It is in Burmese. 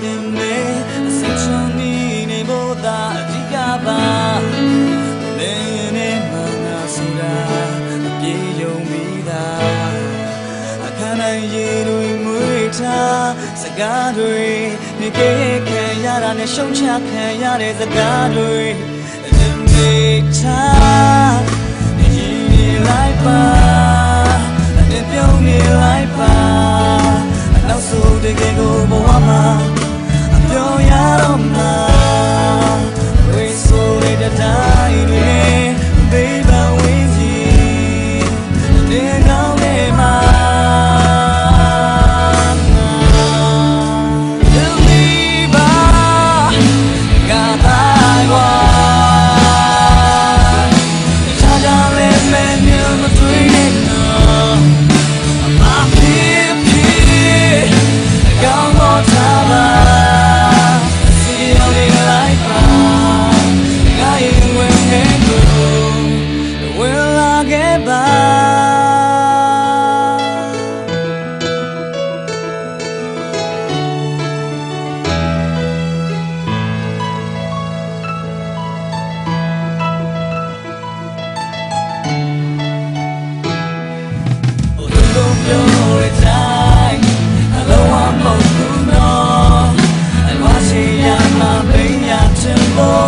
ပေမဲ့အစိတ်ချုံနေနေဖို့သာအဓိကပါလင်းနေမှငါဆိုတာအပြေယုံမိတာအခါတိုင်းရေတွေမွေးထားစကားတွေနေကဲခံရတာနဲ့ရှုံချခံရတဲ့စကားတွေ Time, you need life. Oh.